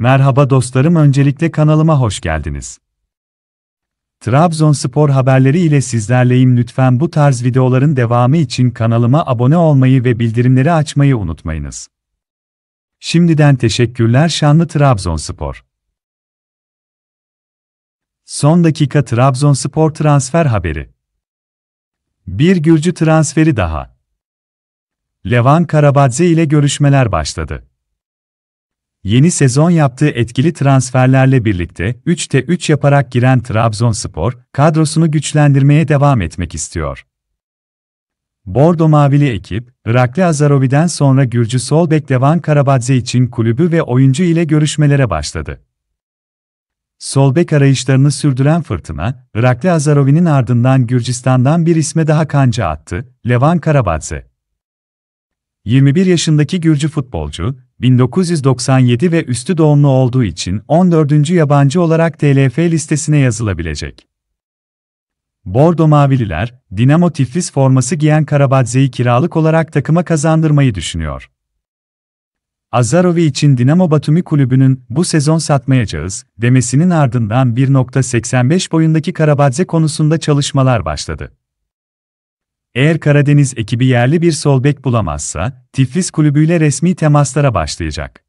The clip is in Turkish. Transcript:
Merhaba dostlarım öncelikle kanalıma hoş geldiniz. Trabzonspor haberleri ile sizlerleyim lütfen bu tarz videoların devamı için kanalıma abone olmayı ve bildirimleri açmayı unutmayınız. Şimdiden teşekkürler şanlı Trabzonspor. Son dakika Trabzonspor transfer haberi. Bir Gürcü transferi daha. Levan Karabadze ile görüşmeler başladı. Yeni sezon yaptığı etkili transferlerle birlikte 3'te 3 yaparak giren Trabzonspor, kadrosunu güçlendirmeye devam etmek istiyor. Bordo Mavili ekip, Irakli Azarovi'den sonra Gürcü sol bek Levan Karabadze için kulübü ve oyuncu ile görüşmelere başladı. Sol bek arayışlarını sürdüren Fırtına, Irakli Azarovi'nin ardından Gürcistan'dan bir isme daha kanca attı, Levan Karabadze. 21 yaşındaki Gürcü futbolcu, 1997 ve üstü doğumlu olduğu için 14. yabancı olarak TLF listesine yazılabilecek. Bordo Mavililer, Dinamo Tiflis forması giyen Karabadze'yi kiralık olarak takıma kazandırmayı düşünüyor. Azarovi için Dinamo Batumi kulübünün bu sezon satmayacağız demesinin ardından 1.85 boyundaki Karabadze konusunda çalışmalar başladı. Eğer Karadeniz ekibi yerli bir sol bek bulamazsa, Tiflis kulübüyle resmi temaslara başlayacak.